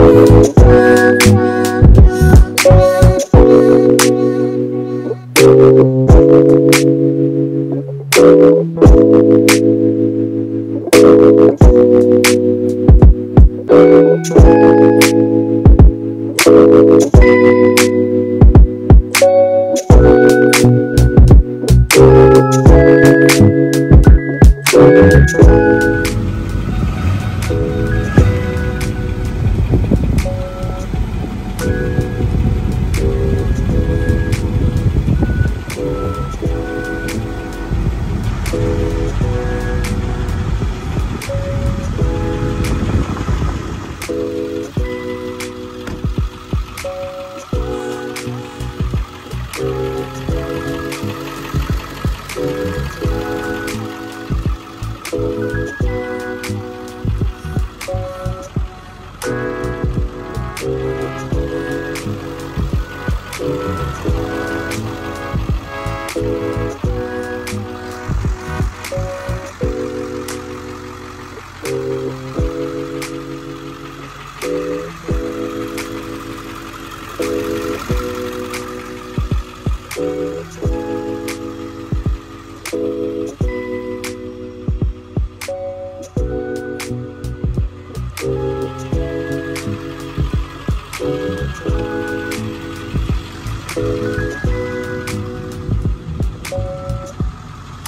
Thank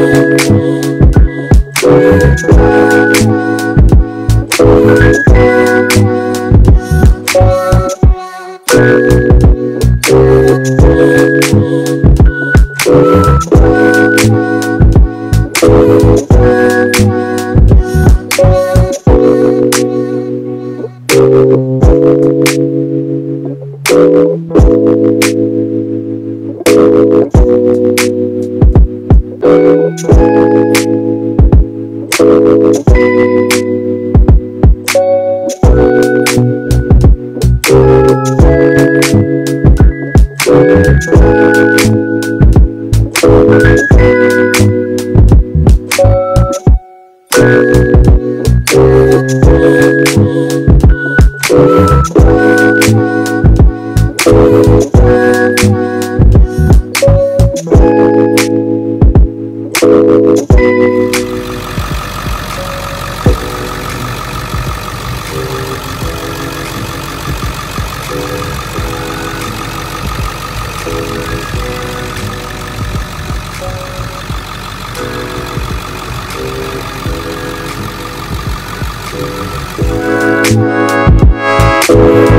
Thank Thank